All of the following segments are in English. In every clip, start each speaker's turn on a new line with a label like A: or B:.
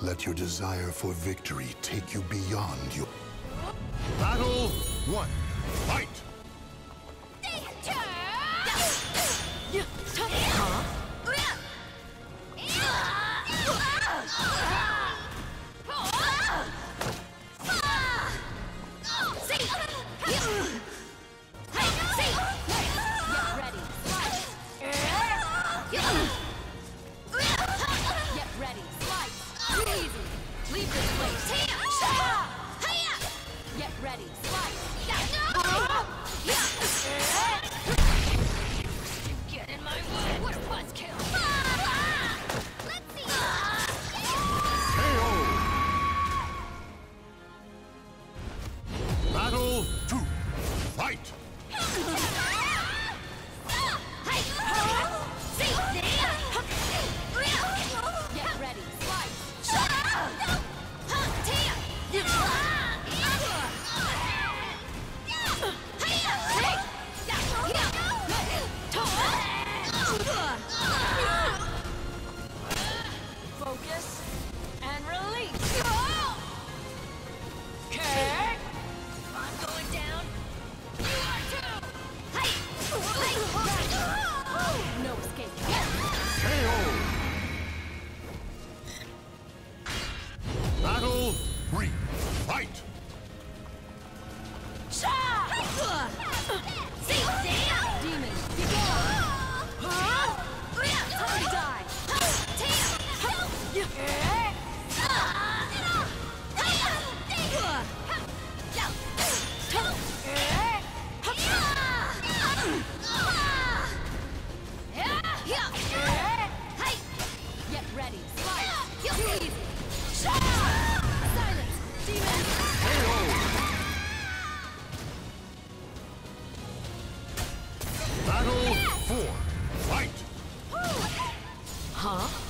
A: Let your desire for victory take you beyond your...
B: Battle one, fight! three, fight! Battle 4. Fight!
C: Huh?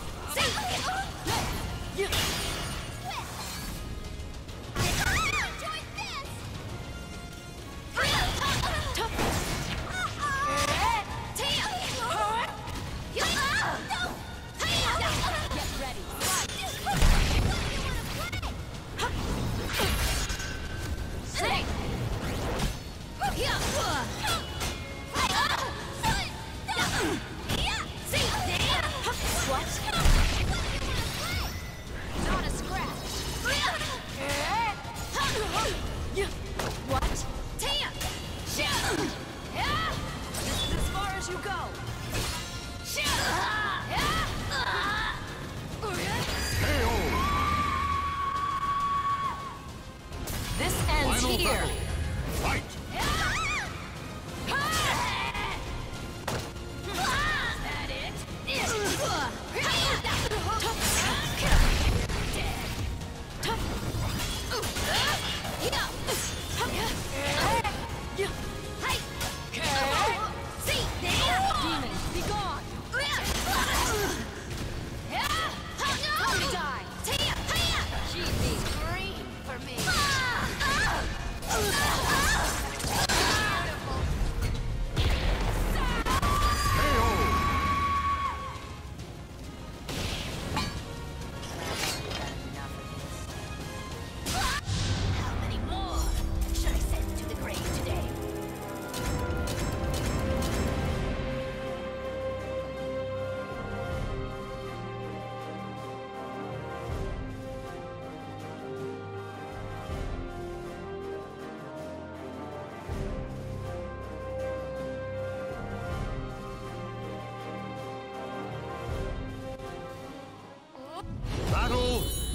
C: here.
B: Fight!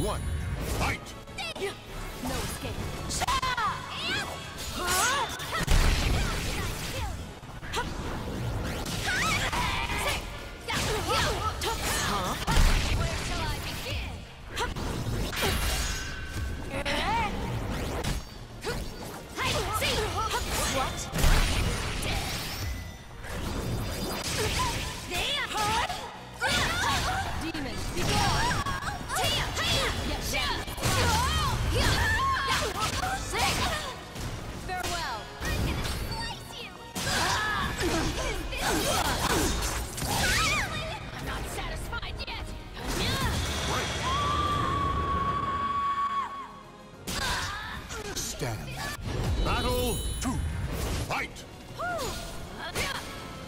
B: one, fight!
C: No escape.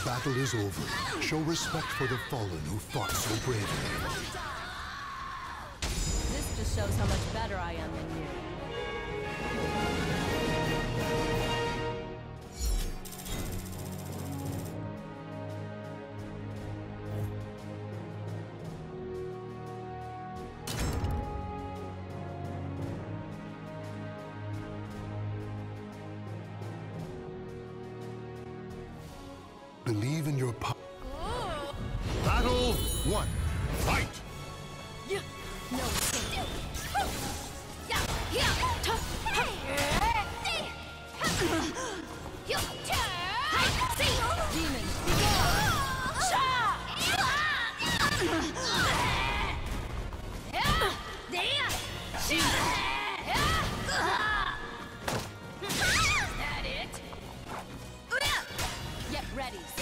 A: The battle is over. Show respect for the fallen who fought so bravely.
D: This just shows how much better I am than you.
A: In your power. Oh.
E: Battle one. Fight!
B: No escape. Demon,
F: That it?
B: get ready.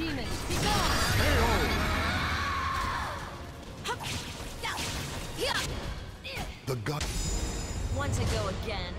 B: Demon, begone.
A: The god.
D: Want to go again?